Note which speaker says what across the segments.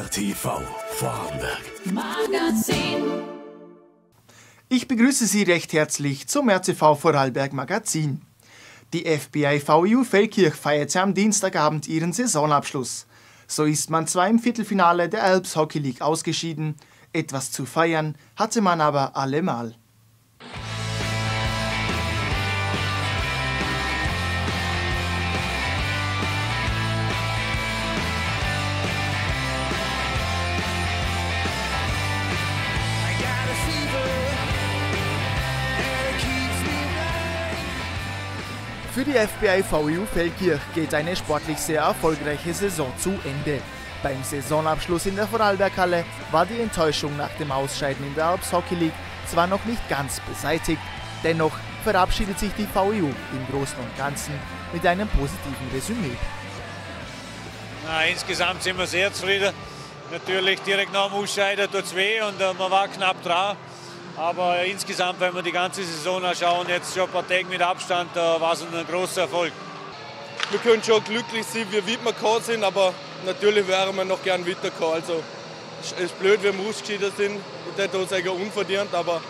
Speaker 1: RTV Vorarlberg.
Speaker 2: Magazin.
Speaker 3: Ich begrüße Sie recht herzlich zum RTV Vorarlberg Magazin. Die FBI VU Feldkirch feierte am Dienstagabend ihren Saisonabschluss. So ist man zwar im Viertelfinale der Alps Hockey League ausgeschieden, etwas zu feiern hatte man aber allemal. Für die FBI VU Feldkirch geht eine sportlich sehr erfolgreiche Saison zu Ende. Beim Saisonabschluss in der Vorarlberghalle war die Enttäuschung nach dem Ausscheiden in der Alps Hockey League zwar noch nicht ganz beseitigt, dennoch verabschiedet sich die VU im Großen und Ganzen mit einem positiven Resümee.
Speaker 4: Na, insgesamt sind wir sehr zufrieden. Natürlich direkt nach dem Ausscheiden tut es weh und äh, man war knapp dran. Aber insgesamt, wenn wir die ganze Saison anschauen, jetzt schon ein paar Tage mit Abstand, da war es ein großer Erfolg.
Speaker 5: Wir können schon glücklich sein, wie weit wir gekommen sind, aber natürlich wären wir noch gern weitergekommen. Also, es ist blöd, wenn wir ausgeschieden sind. Ich auch sagen, unverdient, aber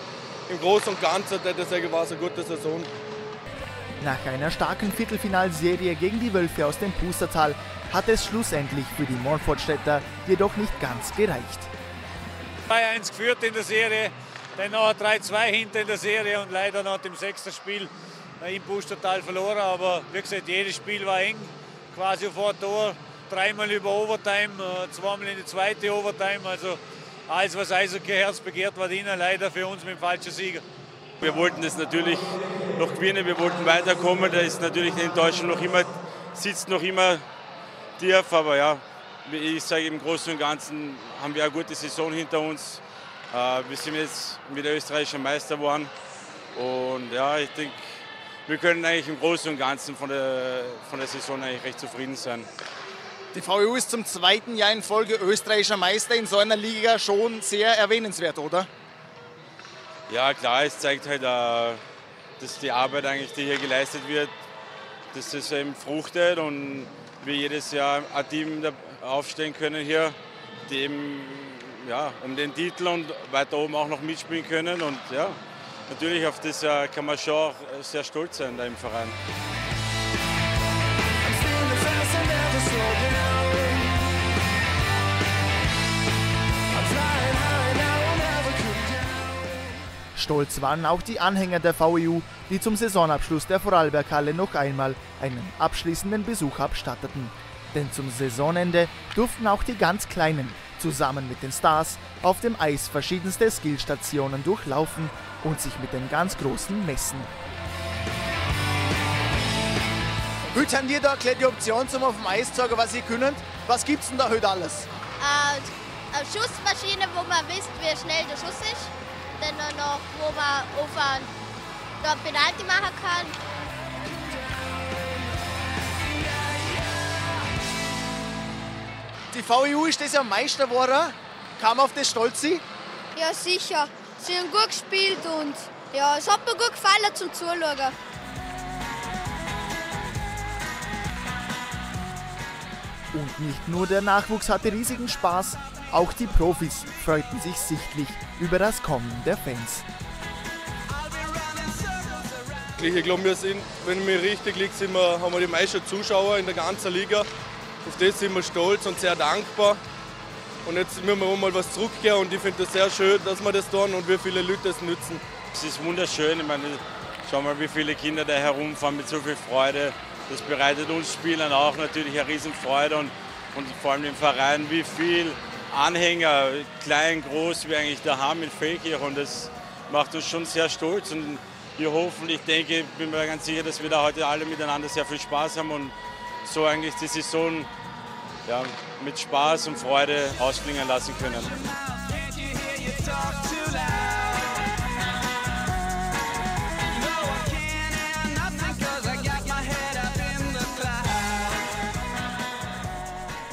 Speaker 5: im Großen und Ganzen würde ich sagen, war es eine gute Saison.
Speaker 3: Nach einer starken Viertelfinalserie gegen die Wölfe aus dem Pustertal hat es schlussendlich für die Montfortstädter jedoch nicht ganz gereicht.
Speaker 4: 2-1 geführt in der Serie, dann noch 3-2 hinter in der Serie und leider noch im sechsten Spiel im Pustertal verloren. Aber wie gesagt, jedes Spiel war eng, quasi vor Tor, dreimal über Overtime, äh, zweimal in die zweite Overtime. Also alles, was Eishockey Herz begehrt, war drinnen, leider für uns mit dem falschen Sieger.
Speaker 6: Wir wollten das natürlich noch gewinnen, wir wollten weiterkommen. Da ist natürlich die Enttäuschung noch immer, sitzt noch immer tief, aber ja, ich sage im Großen und Ganzen haben wir eine gute Saison hinter uns. Äh, wir sind jetzt mit der österreichischen Meister geworden und ja, ich denke, wir können eigentlich im Großen und Ganzen von der, von der Saison eigentlich recht zufrieden sein.
Speaker 3: Die VU ist zum zweiten Jahr in Folge österreichischer Meister in so einer Liga schon sehr erwähnenswert, oder?
Speaker 6: Ja, klar, es zeigt halt, äh, dass die Arbeit eigentlich, die hier geleistet wird, dass das eben fruchtet und wir jedes Jahr ein Team aufstellen können hier, die eben ja, um den Titel und weiter oben auch noch mitspielen können. Und ja, natürlich auf das äh, kann man schon auch sehr stolz sein da im Verein.
Speaker 3: Stolz waren auch die Anhänger der VEU, die zum Saisonabschluss der Vorarlberghalle noch einmal einen abschließenden Besuch abstatteten. Denn zum Saisonende durften auch die ganz Kleinen zusammen mit den Stars auf dem Eis verschiedenste Skillstationen durchlaufen und sich mit den ganz Großen messen. Heute haben wir da gleich die Option, zum auf dem Eis zu sagen, was ihr könnt. Was gibt's denn da heute alles?
Speaker 7: Äh, eine Schussmaschine, wo man wisst, wie schnell der Schuss ist. Dann noch, wo man auf einen, Penalty machen kann.
Speaker 3: Die VEU ist das ja Meister geworden. Kann man auf das stolz sein?
Speaker 7: Ja, sicher. Sie haben gut gespielt und ja, es hat mir gut gefallen zum Zuschauen.
Speaker 3: Und nicht nur der Nachwuchs hatte riesigen Spaß, auch die Profis freuten sich sichtlich über das Kommen der Fans.
Speaker 5: Ich glaube, wir sind, wenn mir richtig liegt, sind wir, haben wir die meisten Zuschauer in der ganzen Liga. Auf das sind wir stolz und sehr dankbar. Und jetzt müssen wir auch mal was zurückgehen und ich finde das sehr schön, dass wir das tun und wie viele Leute das nützen.
Speaker 6: Es ist wunderschön. Ich meine, schau mal, wie viele Kinder da herumfahren mit so viel Freude. Das bereitet uns Spielern auch natürlich eine Riesenfreude und, und vor allem im Verein, wie viel Anhänger, klein, groß, wir eigentlich da haben in Feldkirch und das macht uns schon sehr stolz und wir hoffen, ich denke, bin mir ganz sicher, dass wir da heute alle miteinander sehr viel Spaß haben und so eigentlich die Saison ja, mit Spaß und Freude ausklingen lassen können.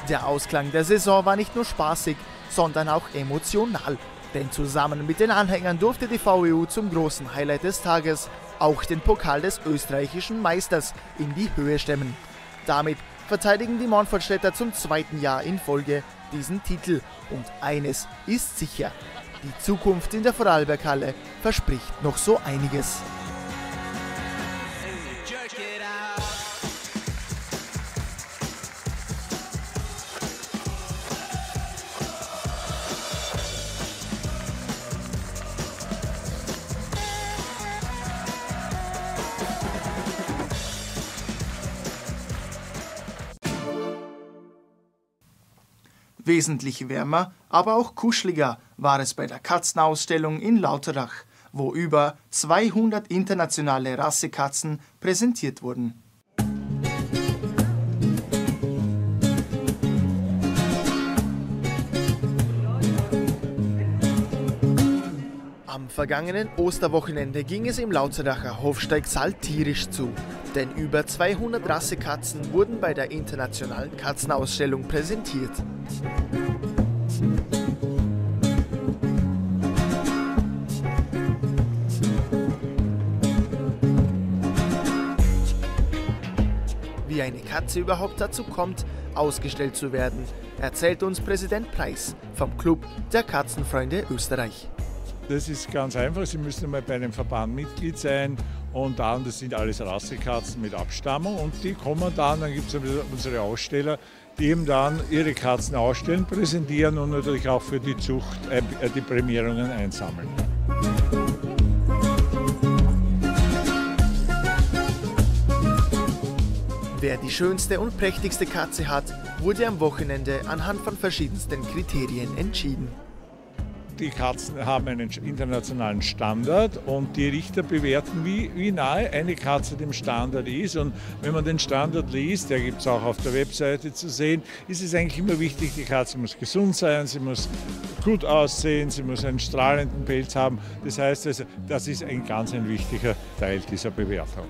Speaker 3: Der Ausklang der Saison war nicht nur spaßig, sondern auch emotional. Denn zusammen mit den Anhängern durfte die VEU zum großen Highlight des Tages auch den Pokal des österreichischen Meisters in die Höhe stemmen. Damit verteidigen die Montfortstädter zum zweiten Jahr in Folge diesen Titel. Und eines ist sicher, die Zukunft in der Vorarlberghalle verspricht noch so einiges. Wesentlich wärmer, aber auch kuscheliger war es bei der Katzenausstellung in Lauterach, wo über 200 internationale Rassekatzen präsentiert wurden. Vergangenen Osterwochenende ging es im Lauterdacher Hofsteigsaal tierisch zu, denn über 200 Rassekatzen wurden bei der internationalen Katzenausstellung präsentiert. Wie eine Katze überhaupt dazu kommt, ausgestellt zu werden, erzählt uns Präsident Preis vom Club der Katzenfreunde Österreich.
Speaker 8: Das ist ganz einfach. Sie müssen einmal bei einem Verband Mitglied sein und dann, das sind alles Rassekatzen mit Abstammung und die kommen dann, dann gibt es unsere Aussteller, die eben dann ihre Katzen ausstellen, präsentieren und natürlich auch für die Zucht äh, die Prämierungen einsammeln.
Speaker 3: Wer die schönste und prächtigste Katze hat, wurde am Wochenende anhand von verschiedensten Kriterien entschieden.
Speaker 8: Die Katzen haben einen internationalen Standard und die Richter bewerten, wie, wie nahe eine Katze dem Standard ist. Und wenn man den Standard liest, der gibt es auch auf der Webseite zu sehen, ist es eigentlich immer wichtig, die Katze muss gesund sein, sie muss gut aussehen, sie muss einen strahlenden Pelz haben. Das heißt also, das ist ein ganz ein wichtiger Teil dieser Bewertung.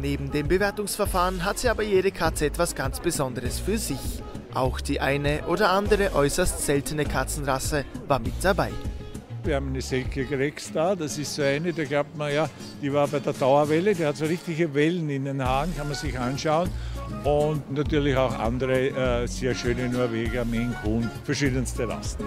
Speaker 3: Neben dem Bewertungsverfahren hat sie aber jede Katze etwas ganz Besonderes für sich. Auch die eine oder andere äußerst seltene Katzenrasse war mit dabei.
Speaker 8: Wir haben eine Selke Grex da, das ist so eine, da glaubt man ja, die war bei der Dauerwelle, die hat so richtige Wellen in den Haaren, kann man sich anschauen. Und natürlich auch andere äh, sehr schöne Norweger, Maine verschiedenste Rassen.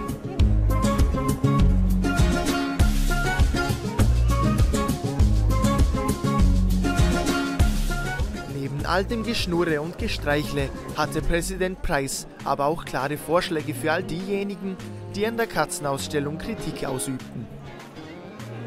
Speaker 3: All dem Geschnurre und Gestreichle hatte Präsident Preis aber auch klare Vorschläge für all diejenigen, die an der Katzenausstellung Kritik ausübten.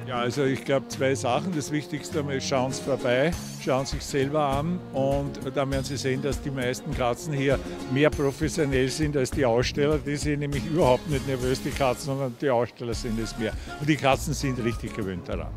Speaker 8: Ja, also ich glaube zwei Sachen. Das Wichtigste einmal, schauen Sie vorbei, schauen sich selber an und dann werden Sie sehen, dass die meisten Katzen hier mehr professionell sind als die Aussteller. Die sind nämlich überhaupt nicht nervös, die Katzen, sondern die Aussteller sind es mehr. Und die Katzen sind richtig gewöhnt daran.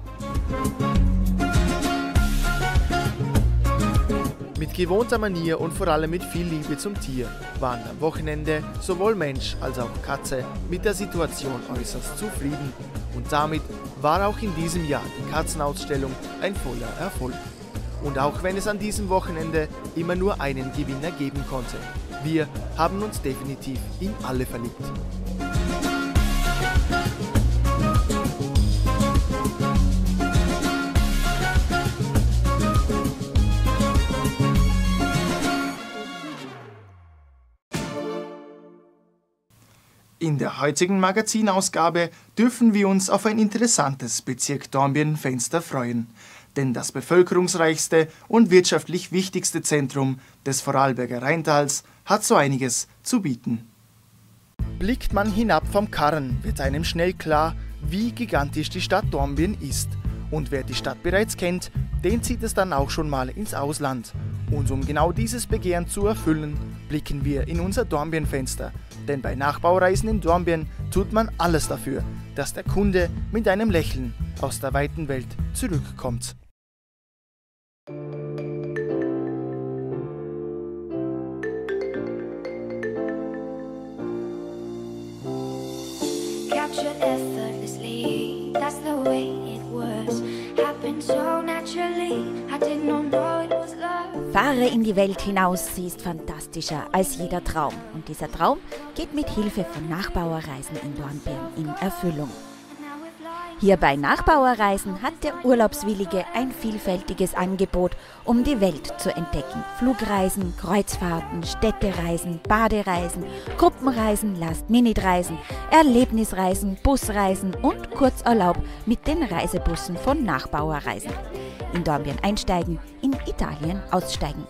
Speaker 3: Mit gewohnter Manier und vor allem mit viel Liebe zum Tier waren am Wochenende sowohl Mensch als auch Katze mit der Situation äußerst zufrieden. Und damit war auch in diesem Jahr die Katzenausstellung ein voller Erfolg. Und auch wenn es an diesem Wochenende immer nur einen Gewinner geben konnte, wir haben uns definitiv in alle verliebt. In der heutigen Magazinausgabe dürfen wir uns auf ein interessantes Bezirk Dornbirn-Fenster freuen. Denn das bevölkerungsreichste und wirtschaftlich wichtigste Zentrum des Vorarlberger Rheintals hat so einiges zu bieten. Blickt man hinab vom Karren, wird einem schnell klar, wie gigantisch die Stadt Dornbirn ist. Und wer die Stadt bereits kennt, den zieht es dann auch schon mal ins Ausland. Und um genau dieses Begehren zu erfüllen, blicken wir in unser Dornbirn-Fenster denn bei Nachbaureisen in Dornbirn tut man alles dafür, dass der Kunde mit einem Lächeln aus der weiten Welt zurückkommt.
Speaker 9: Fahre in die Welt hinaus, sie ist fantastischer als jeder Traum. Und dieser Traum geht mit Hilfe von Nachbauerreisen in Dornbirn in Erfüllung. Hier bei Nachbauerreisen hat der Urlaubswillige ein vielfältiges Angebot, um die Welt zu entdecken. Flugreisen, Kreuzfahrten, Städtereisen, Badereisen, Gruppenreisen, Last-Minute-Reisen, Erlebnisreisen, Busreisen und Kurzurlaub mit den Reisebussen von Nachbauerreisen. In Dornbirn einsteigen, in Italien aussteigen.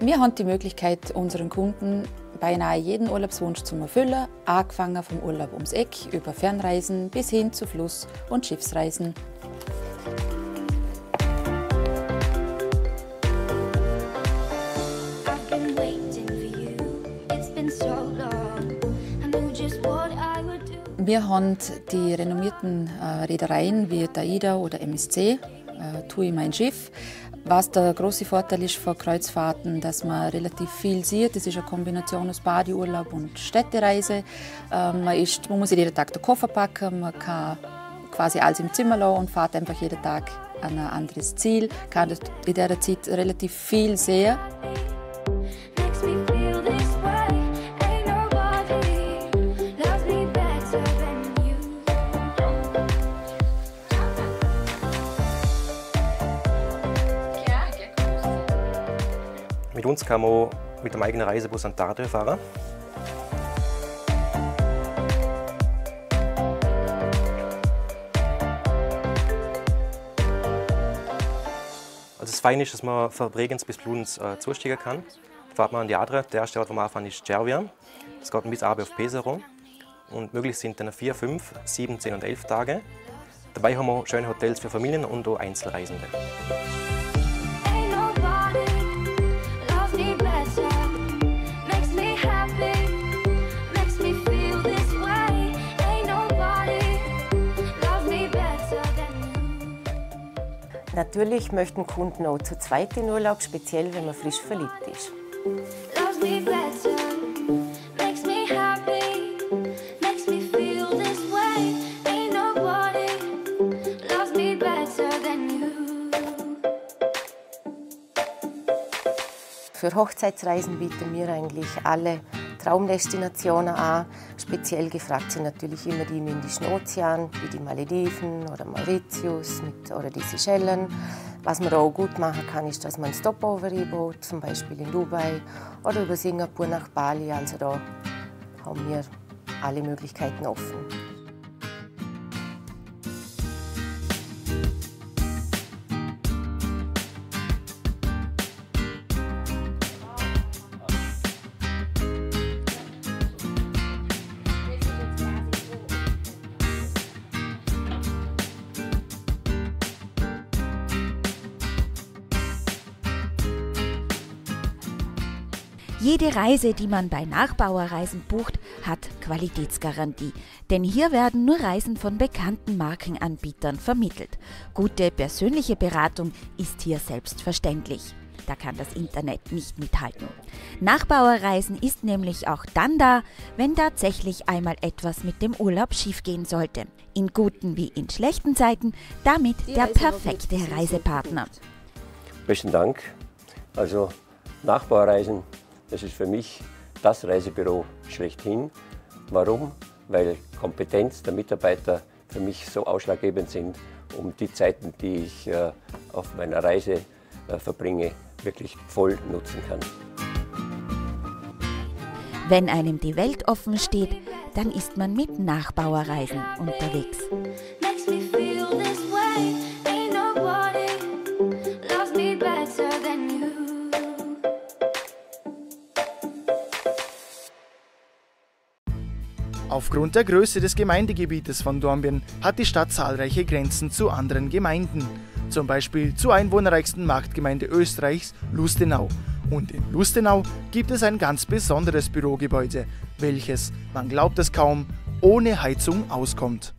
Speaker 10: Wir haben die Möglichkeit, unseren Kunden beinahe jeden Urlaubswunsch zu erfüllen, angefangen vom Urlaub ums Eck über Fernreisen bis hin zu Fluss- und Schiffsreisen. Wir haben die renommierten äh, Reedereien wie der AIDA oder MSC, äh, Tui mein Schiff, was der große Vorteil ist von Kreuzfahrten, dass man relativ viel sieht. Das ist eine Kombination aus Badeurlaub und Städtereise. Ähm, man, ist, man muss jeden Tag den Koffer packen, man kann quasi alles im Zimmer lassen und fährt einfach jeden Tag an ein anderes Ziel. Kann in dieser Zeit relativ viel sehen.
Speaker 11: Mit uns kann man mit dem eigenen Reisebus an Tarte fahren. Also das Feine ist, dass man von Bregenz bis Bludenz äh, zusteigen kann. Da fährt man an die Adre. Der erste Ort, wo wir anfahren, ist Cervia. Das geht bis Abe auf Pesaro. Und möglich sind dann 4, 5, 7, 10 und 11 Tage. Dabei haben wir schöne Hotels für Familien und auch Einzelreisende.
Speaker 12: Natürlich möchten Kunden auch zu zweit in Urlaub, speziell wenn man frisch verliebt ist. Für Hochzeitsreisen bieten wir eigentlich alle Traumdestinationen an. Speziell gefragt sind natürlich immer die im Indischen Ozean, wie die Malediven oder Mauritius mit, oder die Seychellen. Was man auch gut machen kann, ist, dass man ein Stopover einbaut, zum Beispiel in Dubai oder über Singapur nach Bali. Also da haben wir alle Möglichkeiten offen.
Speaker 9: Jede Reise, die man bei Nachbauerreisen bucht, hat Qualitätsgarantie. Denn hier werden nur Reisen von bekannten Markenanbietern vermittelt. Gute persönliche Beratung ist hier selbstverständlich. Da kann das Internet nicht mithalten. Nachbauerreisen ist nämlich auch dann da, wenn tatsächlich einmal etwas mit dem Urlaub schiefgehen sollte. In guten wie in schlechten Zeiten, damit der perfekte Reisepartner.
Speaker 13: Besten Dank. Also Nachbauerreisen das ist für mich das Reisebüro schlechthin. Warum? Weil Kompetenz der Mitarbeiter für mich so ausschlaggebend sind, um die Zeiten, die ich äh, auf meiner Reise äh, verbringe, wirklich voll nutzen kann.
Speaker 9: Wenn einem die Welt offen steht, dann ist man mit Nachbauerreisen unterwegs.
Speaker 3: Aufgrund der Größe des Gemeindegebietes von Dornbirn hat die Stadt zahlreiche Grenzen zu anderen Gemeinden, zum Beispiel zur einwohnerreichsten Marktgemeinde Österreichs, Lustenau. Und in Lustenau gibt es ein ganz besonderes Bürogebäude, welches, man glaubt es kaum, ohne Heizung auskommt.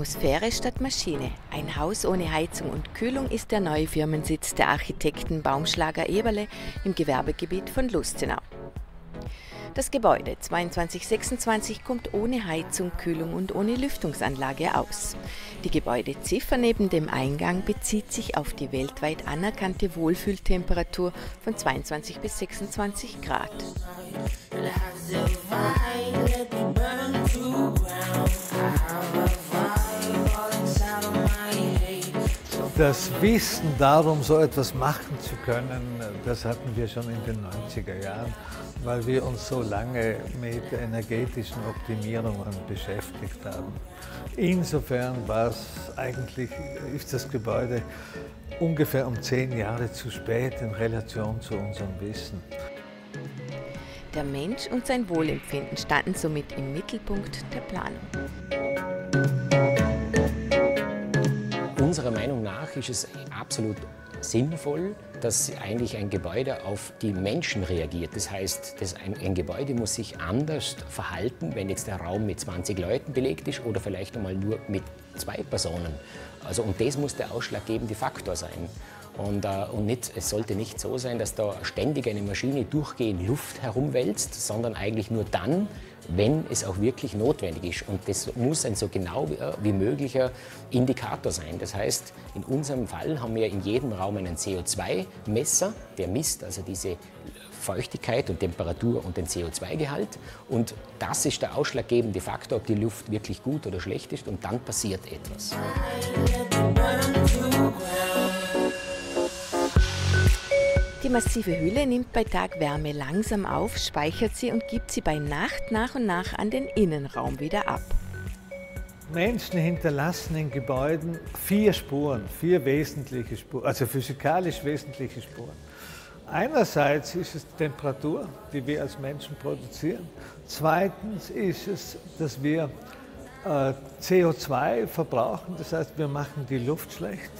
Speaker 14: Atmosphäre statt Maschine. Ein Haus ohne Heizung und Kühlung ist der neue Firmensitz der Architekten Baumschlager Eberle im Gewerbegebiet von Lustenau. Das Gebäude 2226 kommt ohne Heizung, Kühlung und ohne Lüftungsanlage aus. Die Gebäudeziffer neben dem Eingang bezieht sich auf die weltweit anerkannte Wohlfühltemperatur von 22 bis 26 Grad.
Speaker 15: Das Wissen darum, so etwas machen zu können, das hatten wir schon in den 90er Jahren, weil wir uns so lange mit energetischen Optimierungen beschäftigt haben. Insofern war es eigentlich, ist das Gebäude ungefähr um zehn Jahre zu spät in Relation zu unserem Wissen.
Speaker 14: Der Mensch und sein Wohlempfinden standen somit im Mittelpunkt der Planung.
Speaker 16: Unserer Meinung nach ist es absolut sinnvoll, dass eigentlich ein Gebäude auf die Menschen reagiert. Das heißt, das ein, ein, Gebäude muss sich anders verhalten, wenn jetzt der Raum mit 20 Leuten belegt ist oder vielleicht einmal nur mit zwei Personen. Also, und das muss der ausschlaggebende Faktor sein. Und, äh, und nicht, es sollte nicht so sein, dass da ständig eine Maschine durchgehend Luft herumwälzt, sondern eigentlich nur dann, wenn es auch wirklich notwendig ist. Und das muss ein so genau wie möglicher Indikator sein. Das heißt, in unserem Fall haben wir in jedem Raum einen CO2-Messer, der misst also diese Feuchtigkeit und Temperatur und den CO2-Gehalt. Und das ist der ausschlaggebende Faktor, ob die Luft wirklich gut oder schlecht ist. Und dann passiert etwas.
Speaker 14: Die massive Hülle nimmt bei Tag Wärme langsam auf, speichert sie und gibt sie bei Nacht nach und nach an den Innenraum wieder ab.
Speaker 15: Menschen hinterlassen in Gebäuden vier Spuren, vier wesentliche Spuren, also physikalisch wesentliche Spuren. Einerseits ist es die Temperatur, die wir als Menschen produzieren. Zweitens ist es, dass wir äh, CO2 verbrauchen, das heißt, wir machen die Luft schlecht.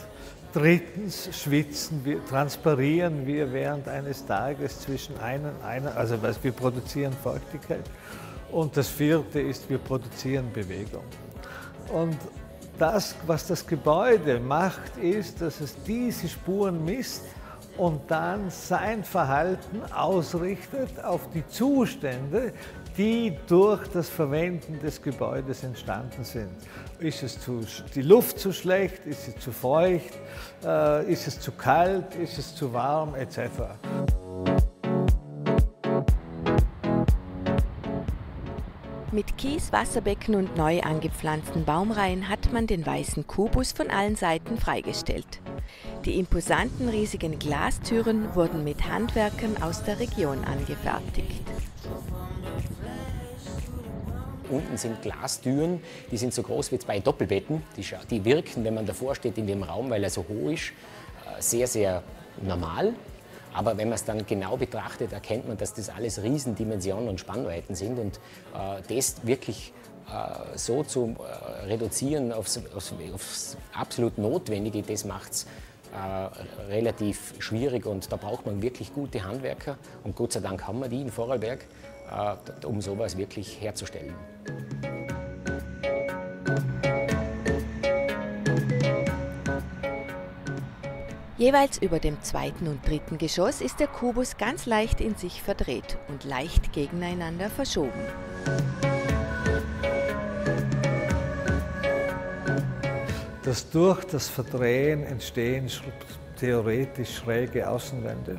Speaker 15: Drittens schwitzen wir, transpirieren wir während eines Tages zwischen einem, einer, also wir produzieren Feuchtigkeit. Und das vierte ist, wir produzieren Bewegung. Und das, was das Gebäude macht, ist, dass es diese Spuren misst und dann sein Verhalten ausrichtet auf die Zustände, die durch das Verwenden des Gebäudes entstanden sind. Ist es zu, die Luft zu schlecht, ist sie zu feucht, äh, ist es zu kalt, ist es zu warm etc.
Speaker 14: Mit Kies, Wasserbecken und neu angepflanzten Baumreihen hat man den weißen Kubus von allen Seiten freigestellt. Die imposanten riesigen Glastüren wurden mit Handwerkern aus der Region angefertigt.
Speaker 16: Unten sind Glastüren, die sind so groß wie zwei Doppelbetten. Die, die wirken, wenn man davor steht in dem Raum, weil er so hoch ist, äh, sehr, sehr normal. Aber wenn man es dann genau betrachtet, erkennt man, dass das alles Riesendimensionen und Spannweiten sind. Und äh, das wirklich äh, so zu äh, reduzieren aufs, aufs, aufs, absolut Notwendige, das macht es äh, relativ schwierig. Und da braucht man wirklich gute Handwerker. Und Gott sei Dank haben wir die in Vorarlberg. Äh, um sowas wirklich herzustellen.
Speaker 14: Jeweils über dem zweiten und dritten Geschoss ist der Kubus ganz leicht in sich verdreht und leicht gegeneinander verschoben.
Speaker 15: Dass durch das Verdrehen entstehen theoretisch schräge Außenwände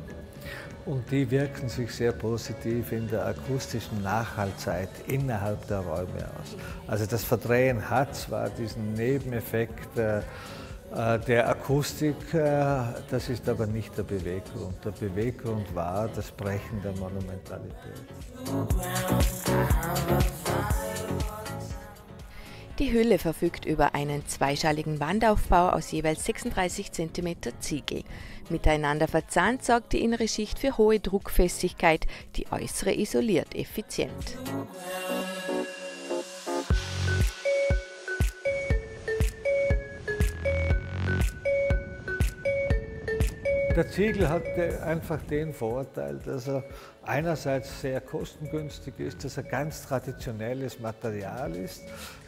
Speaker 15: und die wirken sich sehr positiv in der akustischen Nachhaltzeit innerhalb der Räume aus. Also das Verdrehen hat zwar diesen Nebeneffekt äh, äh der Akustik, äh, das ist aber nicht der Beweggrund. Der Beweggrund war das Brechen der Monumentalität.
Speaker 14: Die Hülle verfügt über einen zweischaligen Wandaufbau aus jeweils 36 cm Ziegel. Miteinander verzahnt sorgt die innere Schicht für hohe Druckfestigkeit, die äußere isoliert effizient.
Speaker 15: Der Ziegel hat einfach den Vorteil, dass er einerseits sehr kostengünstig ist, dass er ganz traditionelles Material ist,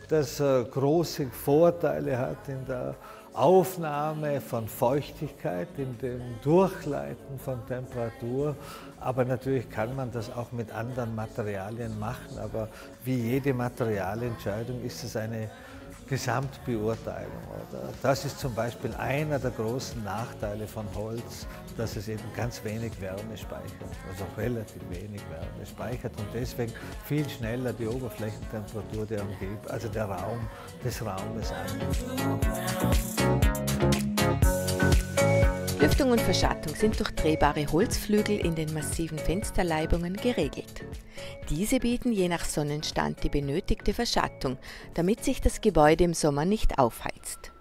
Speaker 15: dass er große Vorteile hat in der Aufnahme von Feuchtigkeit, in dem Durchleiten von Temperatur. Aber natürlich kann man das auch mit anderen Materialien machen. Aber wie jede Materialentscheidung ist es eine Gesamtbeurteilung. Oder? Das ist zum Beispiel einer der großen Nachteile von Holz, dass es eben ganz wenig Wärme speichert, also relativ wenig Wärme speichert und deswegen viel schneller die Oberflächentemperatur der Umgebung, also der Raum des Raumes angeht.
Speaker 14: Lüftung und Verschattung sind durch drehbare Holzflügel in den massiven Fensterleibungen geregelt. Diese bieten je nach Sonnenstand die benötigte Verschattung, damit sich das Gebäude im Sommer nicht aufheizt.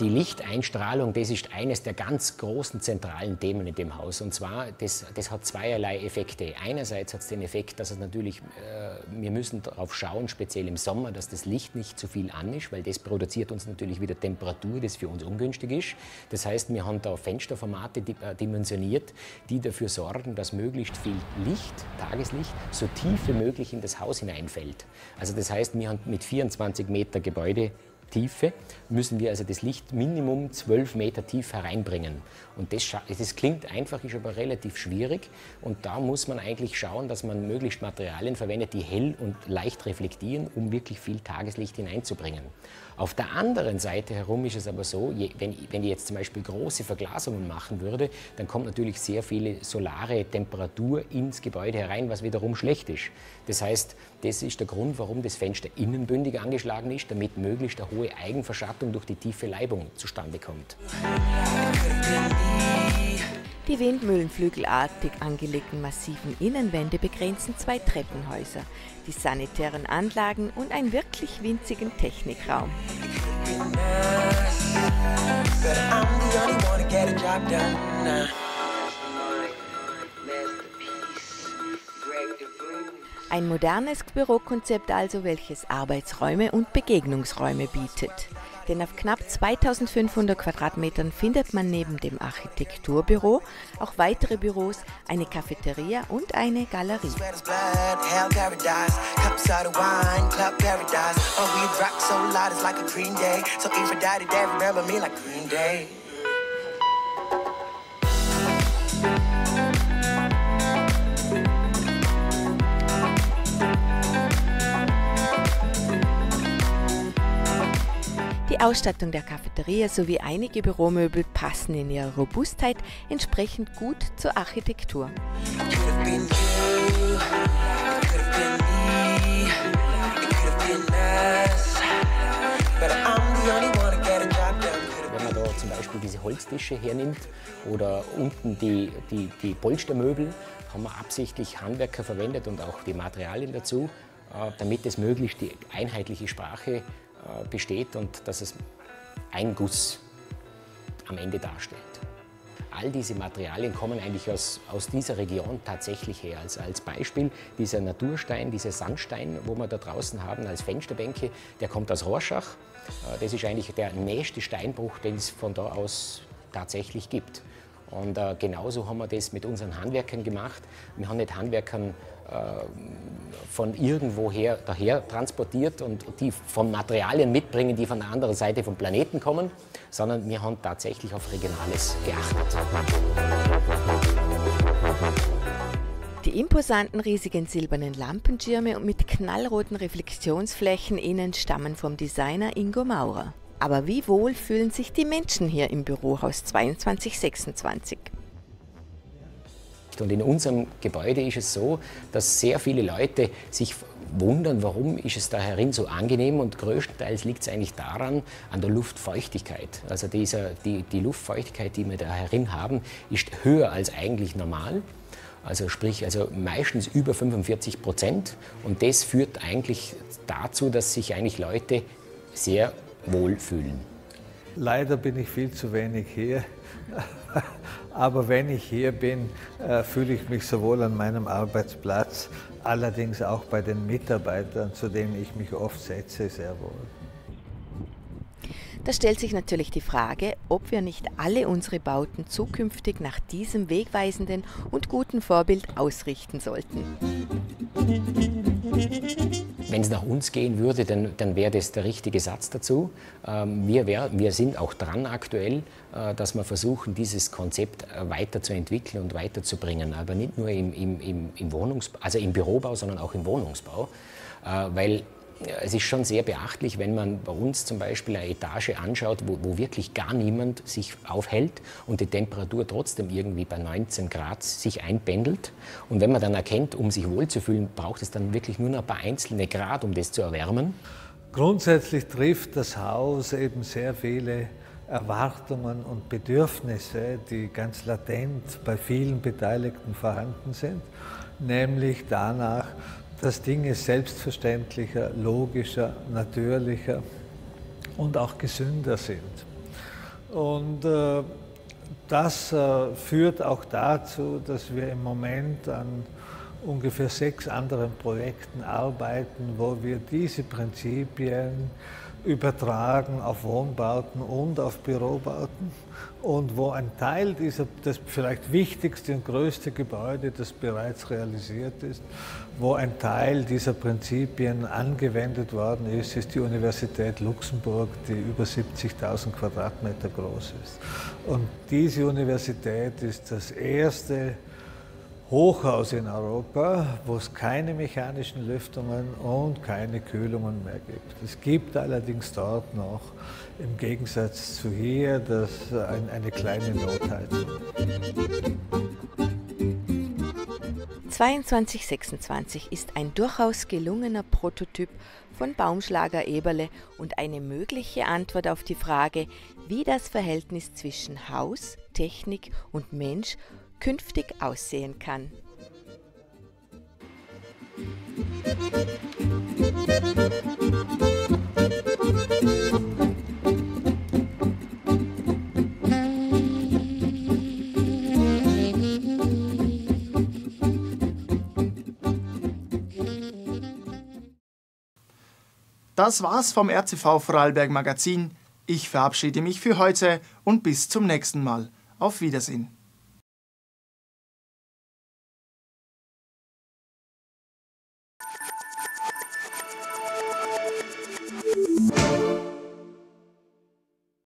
Speaker 16: Die Lichteinstrahlung, das ist eines der ganz großen zentralen Themen in dem Haus. Und zwar, das, das hat zweierlei Effekte. Einerseits hat es den Effekt, dass es natürlich, äh, wir müssen darauf schauen, speziell im Sommer, dass das Licht nicht zu viel an ist, weil das produziert uns natürlich wieder Temperatur, das für uns ungünstig ist. Das heißt, wir haben da Fensterformate äh, dimensioniert, die dafür sorgen, dass möglichst viel Licht, Tageslicht, so tief wie möglich in das Haus hineinfällt. Also das heißt, wir haben mit 24 Meter Gebäude Tiefe müssen wir also das Licht Minimum 12 Meter tief hereinbringen. Und das, das, klingt einfach, ist aber relativ schwierig. Und da muss man eigentlich schauen, dass man möglichst Materialien verwendet, die hell und leicht reflektieren, um wirklich viel Tageslicht hineinzubringen. Auf der anderen Seite herum ist es aber so, wenn, wenn ich jetzt zum Beispiel große Verglasungen machen würde, dann kommt natürlich sehr viel solare Temperatur ins Gebäude herein, was wiederum schlecht ist. Das heißt, das ist der Grund, warum das Fenster innenbündig angeschlagen ist, damit möglichst eine hohe Eigenverschattung durch die tiefe Leibung zustande kommt.
Speaker 14: Die windmühlenflügelartig angelegten massiven Innenwände begrenzen zwei Treppenhäuser, die sanitären Anlagen und einen wirklich winzigen Technikraum. Ein modernes Bürokonzept also, welches Arbeitsräume und Begegnungsräume bietet denn auf knapp 2500 Quadratmetern findet man neben dem Architekturbüro auch weitere Büros, eine Cafeteria und eine Galerie. Die Ausstattung der Cafeteria sowie einige Büromöbel passen in ihrer Robustheit entsprechend gut zur Architektur.
Speaker 16: Wenn man da zum Beispiel diese Holztische hernimmt oder unten die, die, die Polstermöbel, haben wir absichtlich Handwerker verwendet und auch die Materialien dazu, äh, damit es möglichst die einheitliche Sprache besteht und dass es ein Guss am Ende darstellt. All diese Materialien kommen eigentlich aus, aus dieser Region tatsächlich her. Also als Beispiel dieser Naturstein, dieser Sandstein, wo wir da draußen haben als Fensterbänke, der kommt aus Rorschach. Äh, das ist eigentlich der nächste Steinbruch, den es von da aus tatsächlich gibt. Und äh, genauso haben wir das mit unseren Handwerkern gemacht. Wir haben nicht Handwerkern äh, von irgendwoher daher transportiert und die von Materialien mitbringen, die von der anderen Seite vom Planeten kommen, sondern wir haben tatsächlich auf Regionales geachtet.
Speaker 14: Die imposanten riesigen silbernen Lampenschirme mit knallroten Reflexionsflächen innen stammen vom Designer Ingo Maurer. Aber wie wohl fühlen sich die Menschen hier im Bürohaus 2226?
Speaker 16: Und in unserem Gebäude ist es so, dass sehr viele Leute sich wundern, warum ist es da herin so angenehm und größtenteils liegt es eigentlich daran, an der Luftfeuchtigkeit. Also dieser, die, die Luftfeuchtigkeit, die wir da herin haben, ist höher als eigentlich normal. Also sprich, also meistens über 45 Prozent. Und das führt eigentlich dazu, dass sich eigentlich Leute sehr wohl fühlen.
Speaker 15: Leider bin ich viel zu wenig hier. Aber wenn ich hier bin, äh, fühle ich mich sowohl an meinem Arbeitsplatz, allerdings auch bei den Mitarbeitern, zu denen ich mich oft setze, sehr wohl.
Speaker 14: Da stellt sich natürlich die Frage, ob wir nicht alle unsere Bauten zukünftig nach diesem wegweisenden und guten Vorbild ausrichten sollten.
Speaker 16: Wenn es nach uns gehen würde, dann, dann wäre das der richtige Satz dazu. Ähm, wir, wär, wir sind auch dran aktuell, äh, dass wir versuchen, dieses Konzept äh, weiterzuentwickeln und weiterzubringen. Aber nicht nur im, im, im, Wohnungsbau, also im Bürobau, sondern auch im Wohnungsbau. Äh, weil es ist schon sehr beachtlich, wenn man bei uns zum Beispiel eine Etage anschaut, wo, wo, wirklich gar niemand sich aufhält und die Temperatur trotzdem irgendwie bei 19 Grad sich einpendelt. Und wenn man dann erkennt, um sich wohlzufühlen, braucht es dann wirklich nur noch ein paar einzelne Grad, um das zu erwärmen.
Speaker 15: Grundsätzlich trifft das Haus eben sehr viele Erwartungen und Bedürfnisse, die ganz latent bei vielen Beteiligten vorhanden sind, nämlich danach, dass Dinge selbstverständlicher, logischer, natürlicher und auch gesünder sind. Und äh, das äh, führt auch dazu, dass wir im Moment an ungefähr sechs anderen Projekten arbeiten, wo wir diese Prinzipien übertragen auf Wohnbauten und auf Bürobauten und wo ein Teil dieser, das vielleicht wichtigste und größte Gebäude, das bereits realisiert ist, wo ein Teil dieser Prinzipien angewendet worden ist, ist die Universität Luxemburg, die über 70.000 Quadratmeter groß ist. Und diese Universität ist das erste Hochhaus in Europa, wo es keine mechanischen Lüftungen und keine Kühlungen mehr gibt. Es gibt allerdings dort noch, im Gegensatz zu hier, das, ein, eine kleine Notheizung.
Speaker 14: 2226 ist ein durchaus gelungener Prototyp von Baumschlager Eberle und eine mögliche Antwort auf die Frage, wie das Verhältnis zwischen Haus, Technik und Mensch künftig aussehen kann.
Speaker 3: Das war's vom RCV Vorarlberg Magazin. Ich verabschiede mich für heute und bis zum nächsten Mal. Auf Wiedersehen.